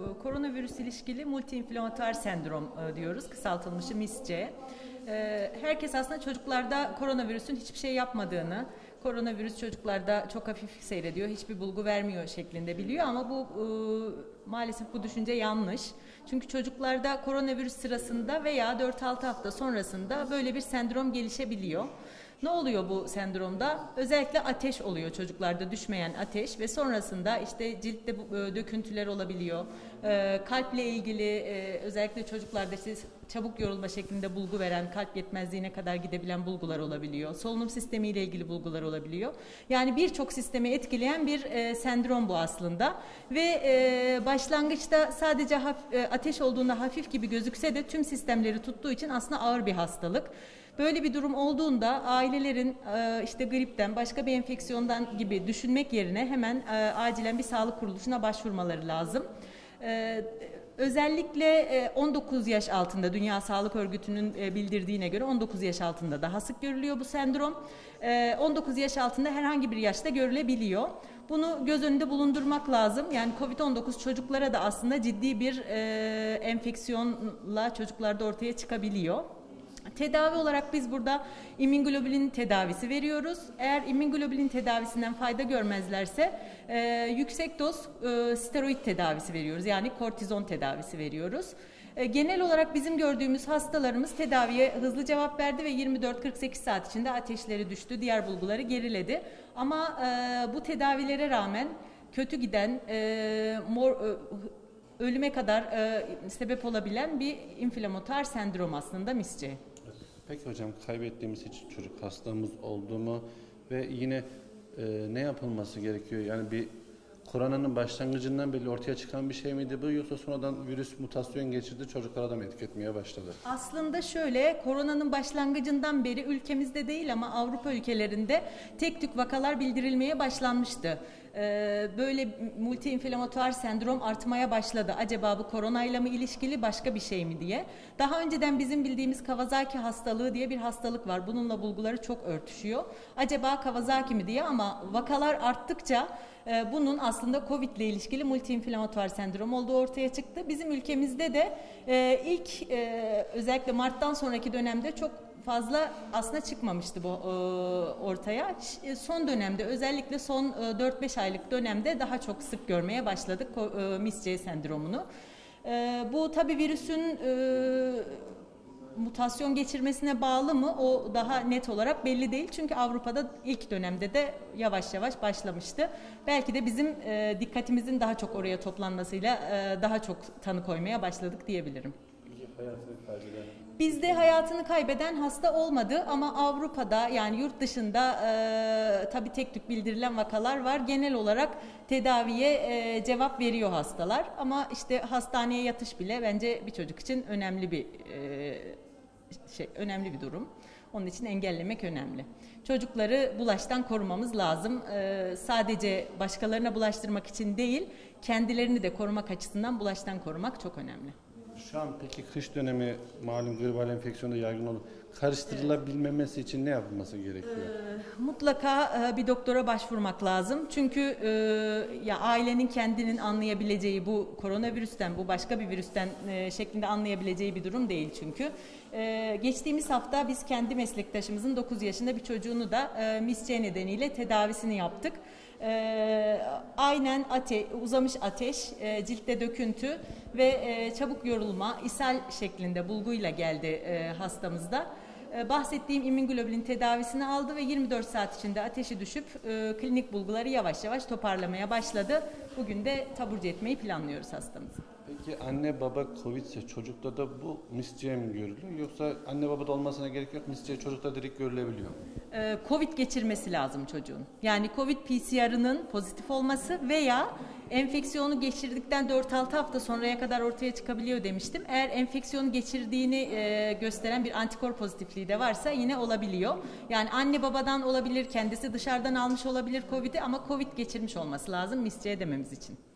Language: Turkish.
E, Koronavirüs ilişkili multiinflamatuar sendrom e, diyoruz. Kısaltılmışı MIS-C. E, Herkes aslında çocuklarda koronavirüsün hiçbir şey yapmadığını, koronavirüs çocuklarda çok hafif seyrediyor, hiçbir bulgu vermiyor şeklinde biliyor ama bu maalesef bu düşünce yanlış. Çünkü çocuklarda koronavirüs sırasında veya 4-6 hafta sonrasında böyle bir sendrom gelişebiliyor. Ne oluyor bu sendromda? Özellikle ateş oluyor çocuklarda düşmeyen ateş ve sonrasında işte ciltte e, döküntüler olabiliyor. E, kalple ilgili e, özellikle çocuklarda işte çabuk yorulma şeklinde bulgu veren kalp yetmezliğine kadar gidebilen bulgular olabiliyor. Solunum sistemiyle ilgili bulgular olabiliyor. Yani birçok sistemi etkileyen bir sendrom bu aslında ve başlangıçta sadece ateş olduğunda hafif gibi gözükse de tüm sistemleri tuttuğu için aslında ağır bir hastalık. Böyle bir durum olduğunda ailelerin e, işte gripten başka bir enfeksiyondan gibi düşünmek yerine hemen e, acilen bir sağlık kuruluşuna başvurmaları lazım. E, Özellikle e, 19 yaş altında Dünya Sağlık Örgütü'nün bildirdiğine göre 19 yaş altında daha sık görülüyor bu sendrom. E, 19 yaş altında herhangi bir yaşta görülebiliyor. Bunu göz önünde bulundurmak lazım. Yani COVID-19 çocuklara da aslında ciddi bir enfeksiyonla çocuklarda ortaya çıkabiliyor. Tedavi olarak biz burada immünoglobulin tedavisi veriyoruz. Eğer immünoglobulin tedavisinden fayda görmezlerse e, yüksek doz e, steroid tedavisi veriyoruz. Yani kortizon tedavisi veriyoruz. E, genel olarak bizim gördüğümüz hastalarımız tedaviye hızlı cevap verdi ve 24-48 saat içinde ateşleri düştü, diğer bulguları geriledi. Ama e, bu tedavilere rağmen kötü giden e, mor, e, ölüme kadar e, sebep olabilen bir inflamatuar sendrom aslında MIS-C. Peki hocam kaybettiğimiz hiç çocuk hastamız oldu mu ve yine e, ne yapılması gerekiyor? Yani bir koronanın başlangıcından beri ortaya çıkan bir şey miydi bu yoksa sonradan virüs mutasyon geçirdi çocuklara da mı etki başladı? Aslında şöyle koronanın başlangıcından beri ülkemizde değil ama Avrupa ülkelerinde tek tük vakalar bildirilmeye başlanmıştı. Ee, böyle multiinflamatuar sendrom artmaya başladı. Acaba bu koronayla mı ilişkili başka bir şey mi diye. Daha önceden bizim bildiğimiz Kawasaki hastalığı diye bir hastalık var. Bununla bulguları çok örtüşüyor. Acaba Kawasaki mi diye ama vakalar arttıkça e, bunun aslında Covid ile ilişkili multiinflamatuar sendrom olduğu ortaya çıktı. Bizim ülkemizde de e, ilk e, özellikle Mart'tan sonraki dönemde çok fazla aslında çıkmamıştı bu e, ortaya. E, Son dönemde özellikle son e, 4-5 aylık dönemde daha çok sık görmeye başladık e, MIS-C sendromunu. E, Bu tabii virüsün e, mutasyon geçirmesine bağlı mı o daha net olarak belli değil. Çünkü Avrupa'da ilk dönemde de yavaş yavaş başlamıştı. Belki de bizim e, dikkatimizin daha çok oraya toplanmasıyla e, daha çok tanı koymaya başladık diyebilirim. Bizde hayatını kaybeden hasta olmadı ama Avrupa'da yani yurt dışında e, tabii tek tük bildirilen vakalar var. Genel olarak tedaviye e, cevap veriyor hastalar ama işte hastaneye yatış bile bence bir çocuk için önemli bir e, şey önemli bir durum. Onun için engellemek önemli. Çocukları bulaştan korumamız lazım. E, sadece başkalarına bulaştırmak için değil, kendilerini de korumak açısından bulaştan korumak çok önemli. Şu an peki kış dönemi malum gribal enfeksiyonda yaygın olup karıştırılabilmemesi için ne yapılması gerekiyor? Mutlaka e, bir doktora başvurmak lazım. Çünkü e, ya ailenin kendinin anlayabileceği bu koronavirüsten, bu başka bir virüsten e, şeklinde anlayabileceği bir durum değil çünkü. E, Geçtiğimiz hafta biz kendi meslektaşımızın 9 yaşında bir çocuğunu da e, MIS-C nedeniyle tedavisini yaptık. E, aynen ate, uzamış ateş, e, ciltte döküntü ve e, çabuk yorulma, ishal şeklinde bulguyla geldi e, hastamızda. E, bahsettiğim immünoglobulin tedavisini aldı ve 24 saat içinde ateşi düşüp e, klinik bulguları yavaş yavaş toparlamaya başladı. Bugün de taburcu etmeyi planlıyoruz hastamızı. Peki anne baba Covid ise çocukta da bu misciye mi görülüyor yoksa anne babada olmasına gerek yok misciye çocukta direkt görülebiliyor mu? E, Covid geçirmesi lazım çocuğun. Yani Covid PCR'ının pozitif olması veya enfeksiyonu geçirdikten 4-6 hafta sonraya kadar ortaya çıkabiliyor demiştim. Eğer enfeksiyonu geçirdiğini e, gösteren bir antikor pozitifliği de varsa yine olabiliyor. Yani anne babadan olabilir, kendisi dışarıdan almış olabilir Covid'i ama Covid geçirmiş olması lazım misciye dememiz için.